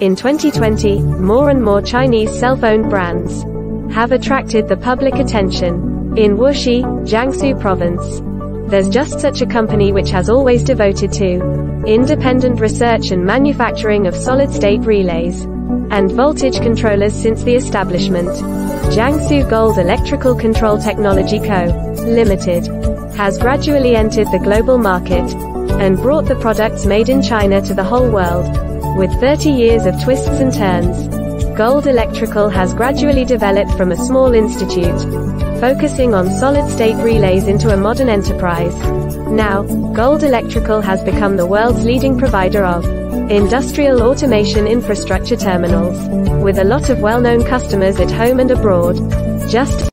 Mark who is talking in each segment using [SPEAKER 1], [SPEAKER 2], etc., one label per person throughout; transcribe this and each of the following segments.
[SPEAKER 1] In 2020, more and more Chinese phone brands have attracted the public attention. In Wuxi, Jiangsu province, there's just such a company which has always devoted to independent research and manufacturing of solid-state relays and voltage controllers since the establishment. Jiangsu Gold Electrical Control Technology Co. Limited has gradually entered the global market and brought the products made in China to the whole world. With 30 years of twists and turns, Gold Electrical has gradually developed from a small institute, focusing on solid-state relays into a modern enterprise. Now, Gold Electrical has become the world's leading provider of industrial automation infrastructure terminals, with a lot of well-known customers at home and abroad. Just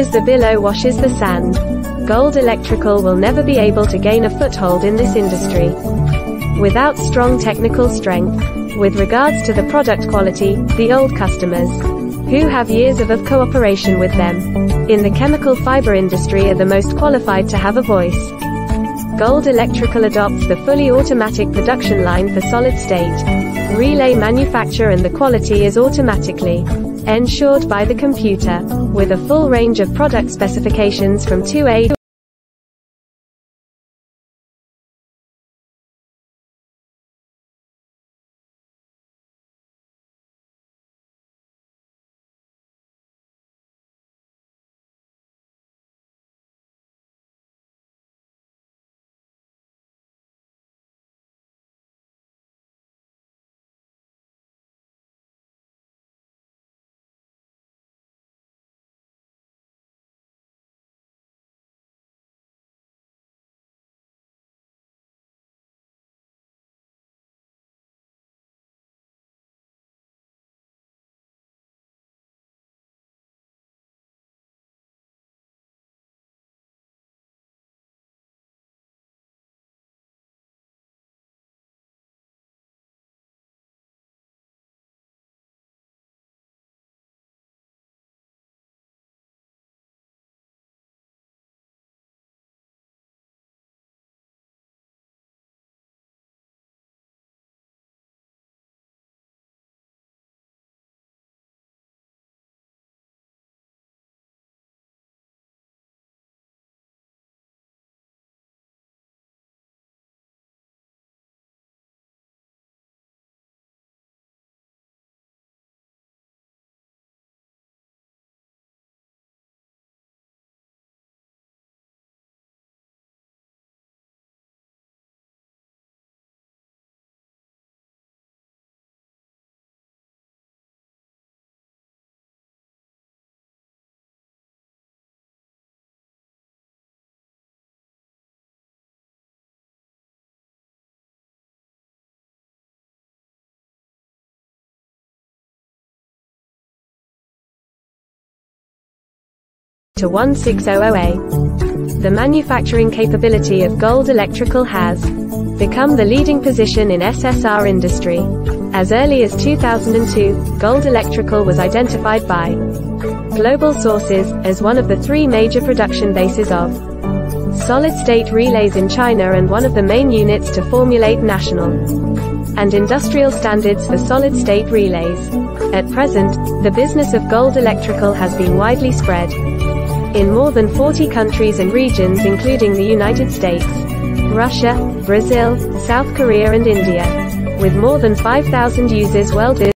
[SPEAKER 1] As the billow washes the sand, Gold Electrical will never be able to gain a foothold in this industry. Without strong technical strength, with regards to the product quality, the old customers, who have years of, of cooperation with them, in the chemical fiber industry are the most qualified to have a voice. Gold Electrical adopts the fully automatic production line for solid state relay manufacture and the quality is automatically ensured by the computer, with a full range of product specifications from 2A to 1600A. The manufacturing capability of Gold Electrical has become the leading position in SSR industry. As early as 2002, Gold Electrical was identified by global sources as one of the three major production bases of solid-state relays in China and one of the main units to formulate national and industrial standards for solid-state relays. At present, the business of Gold Electrical has been widely spread in more than 40 countries and regions including the United States, Russia, Brazil, South Korea and India. With more than 5,000 users worldwide.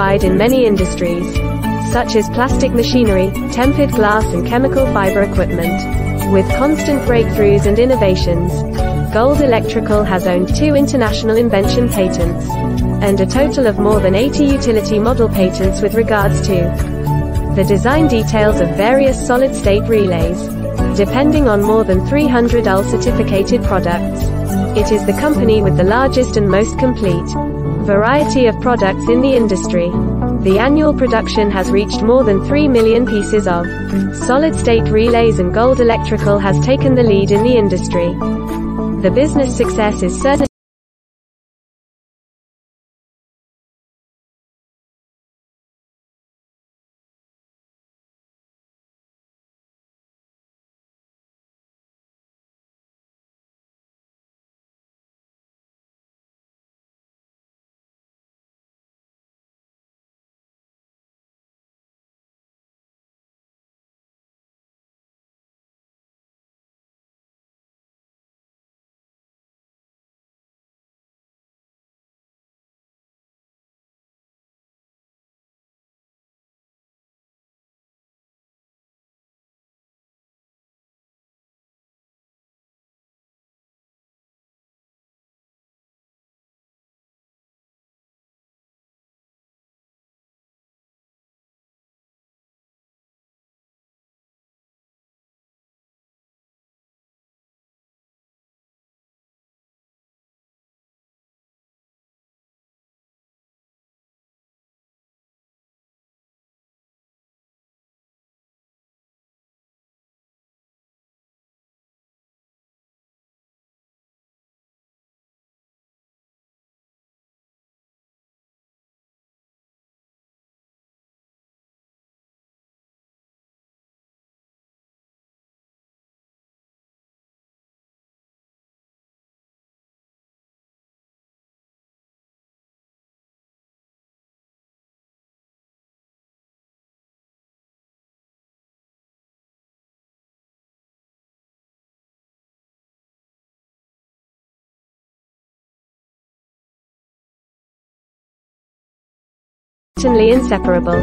[SPEAKER 1] In many industries, such as plastic machinery, tempered glass and chemical fiber equipment. With constant breakthroughs and innovations, Gold Electrical has owned two international invention patents, and a total of more than 80 utility model patents with regards to the design details of various solid-state relays, depending on more than 300 UL certificated products. It is the company with the largest and most complete variety of products in the industry. The annual production has reached more than 3 million pieces of solid-state relays and Gold Electrical has taken the lead in the industry. The business success is certain certainly inseparable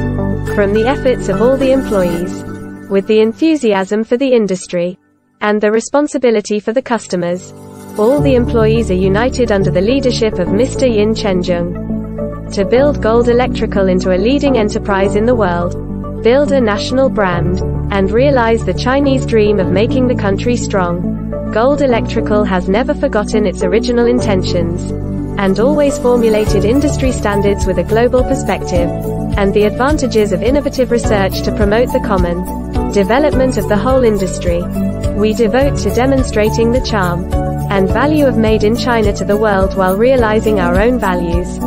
[SPEAKER 1] from the efforts of all the employees. With the enthusiasm for the industry and the responsibility for the customers, all the employees are united under the leadership of Mr. Yin Chenjung to build Gold Electrical into a leading enterprise in the world, build a national brand, and realize the Chinese dream of making the country strong. Gold Electrical has never forgotten its original intentions and always formulated industry standards with a global perspective and the advantages of innovative research to promote the common development of the whole industry. We devote to demonstrating the charm and value of made in China to the world while realizing our own values.